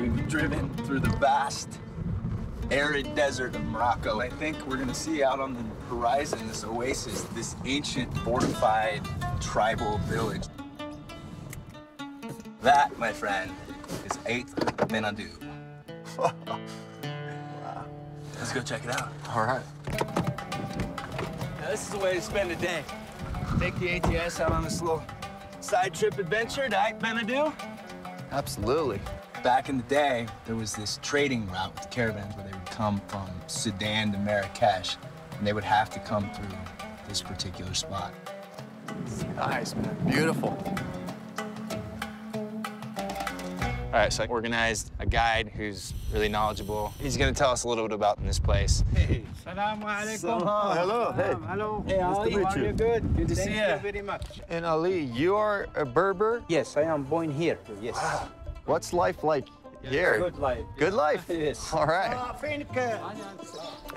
We've driven through the vast, arid desert of Morocco. I think we're gonna see out on the horizon this oasis, this ancient, fortified, tribal village. That, my friend, is Aït Benhaddou. wow. Let's go check it out. All right. Now, this is the way to spend a day. Take the ATS out on this little side trip adventure to Ait Benhaddou. Absolutely. Back in the day, there was this trading route with caravans where they would come from Sudan to Marrakesh, and they would have to come through this particular spot. Nice, man. Beautiful. All right, so I organized a guide who's really knowledgeable. He's gonna tell us a little bit about this place. Hey. Salaam alaikum. hello. Hey. Um, hello. Hey, how nice are to you? meet you. Good. Good to Thank see you ya. very much. And Ali, you are a Berber. Yes, I am born here. Yes. Ah, What's life like here? Good life. Good life? yes. All right. Oh,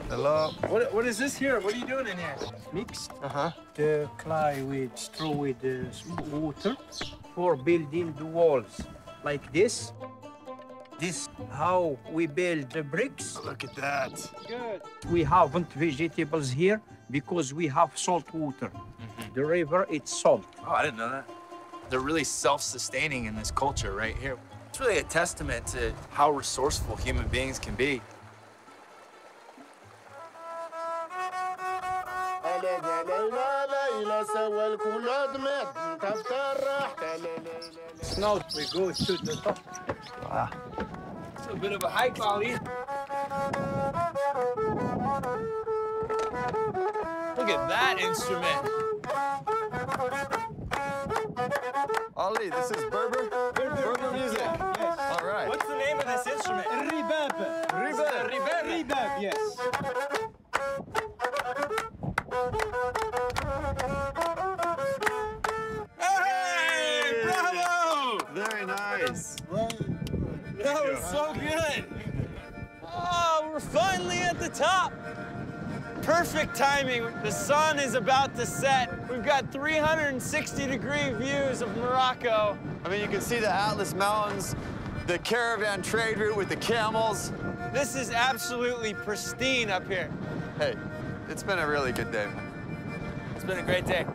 Hello. What, what is this here? What are you doing in here? Mixed uh-huh. the clay with straw with uh, the water for building the walls like this. This how we build the bricks. Oh, look at that. Good. We haven't vegetables here because we have salt water. Mm -hmm. The river, it's salt. Oh, I didn't know that. They're really self-sustaining in this culture right here. It's really a testament to how resourceful human beings can be. Now we go to the top. Wow. It's a bit of a hike, Ali. Look at that instrument. Ali, this is Berber? Berber, music. Ribab. Ribab, yes. Hey, bravo! Very nice. That was so good. Oh, we're finally at the top. Perfect timing. The sun is about to set. We've got 360 degree views of Morocco. I mean, you can see the Atlas Mountains, the caravan trade route with the camels. This is absolutely pristine up here. Hey, it's been a really good day. It's been a great day.